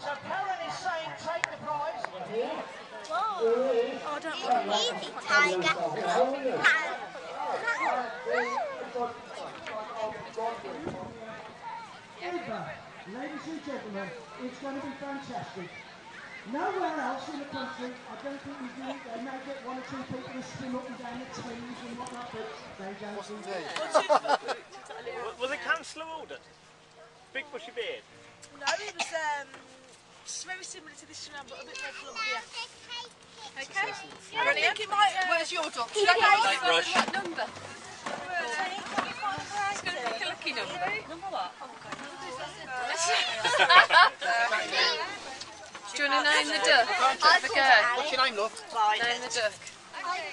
So Karen is saying take the prize. Oh, don't worry. Easy, tiger. Eva, ladies and gentlemen, it's going to be fantastic. Nowhere else in the country, I don't think we do it. They may get one or two people to spin up and down the Thames and whatnot, but they don't do that. Was it Councillor Alden? big bushy beard? No, it was um, very similar to this one, but a bit more fluffier. Okay. Yeah, I think it might. Uh, Where's your dog? Should I go over what number? It's going to pick a lucky number. Number what? Oh, God. Do you want to name the duck? Have a go. What's your name, love? Name the duck. Okay.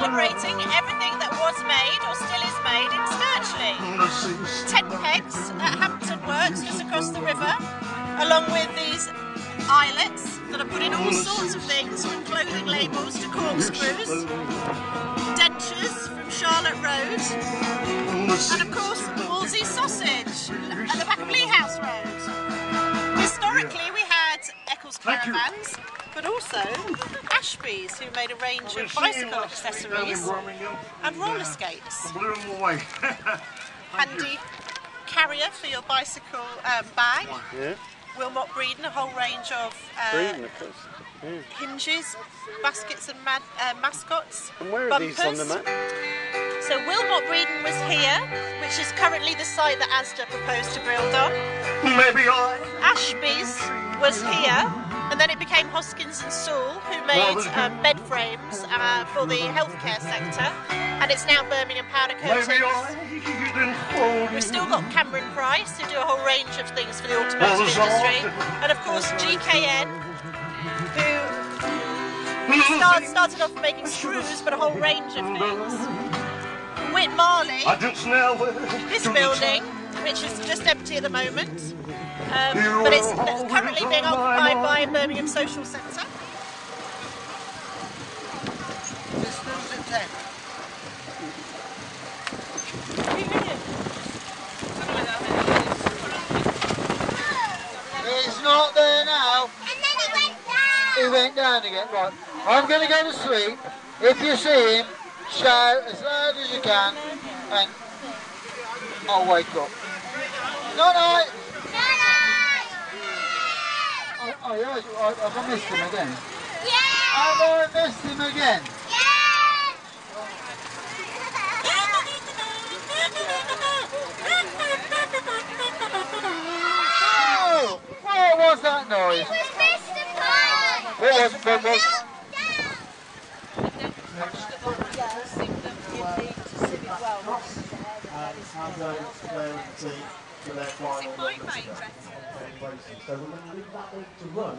celebrating everything that was made or still is made in Stirchley. Tent pegs at Hampton Works just across the river, along with these eyelets that are put in all sorts of things from clothing labels to corkscrews, dentures from Charlotte Road, and of course Wolsey sausage at the back of Lea House Road. Historically, we had Eccles caravans, but also Ashby's, who made a range of bicycle accessories and roller skates. Blew them away. Handy carrier for your bicycle um, bag. Yeah. Wilmot Breeden, a whole range of uh, Breeden, of course. Yeah. hinges, baskets, and mad, uh, mascots. And where are these on the bumpers. map? So Wilmot Breeden was here, which is currently the site that Asda proposed to build on. Maybe I. Ashby's was here, and then it became Hoskins and Sewell, who made um, bed frames uh, for the healthcare sector, and it's now Birmingham Powder Coatings. I didn't hold We've still got Cameron Price, who do a whole range of things for the automotive industry, and of course GKN, who start, started off making screws, but a whole range of things. Whit Marley, I didn't smell this building, which is just empty at the moment, um, but it's currently being occupied by Birmingham Social Centre. He's not there now. And then he went down. He went down again. Right. I'm going to go to sleep. If you see him, shout as loud as you can, and I'll wake up. Night night. Oh, yeah, uh, I, have I missed him again? Yeah. Have I missed him again? Yeah! Oh, what was that noise? It was Mr. Pie. What was, what was, So we're going to leave that league to run.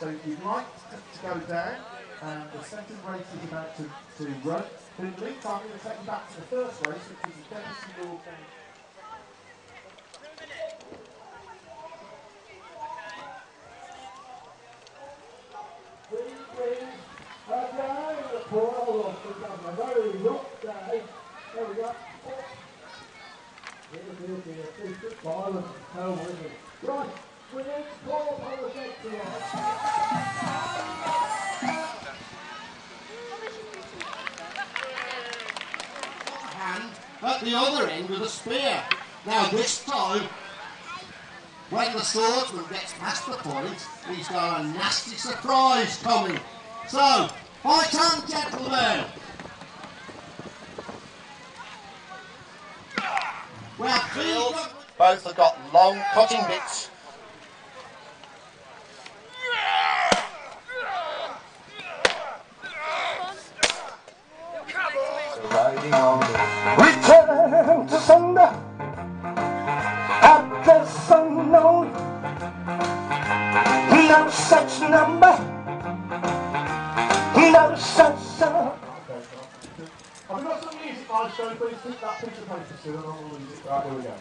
So if you'd like to, go down, and the second race is about to, to run. But in the meantime, I'm going to take you back to the first race, which is the Dennis York. Right, we need at the other end with a spear. Now this time, when the swordsman gets past the point, he's got a nasty surprise coming. So, fight on, gentlemen! Well, both have got long cutting bits. Return to sender Address unknown No such number No such uh, Have we got some music, Maestro? Please keep that piece of paper still and the music. Right, here we go.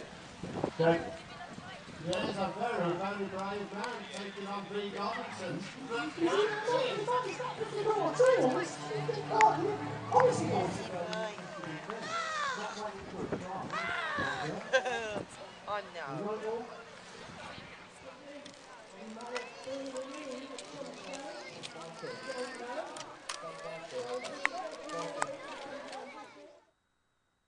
Okay. There's a very, very brave man taking on three Robinsons. oh no.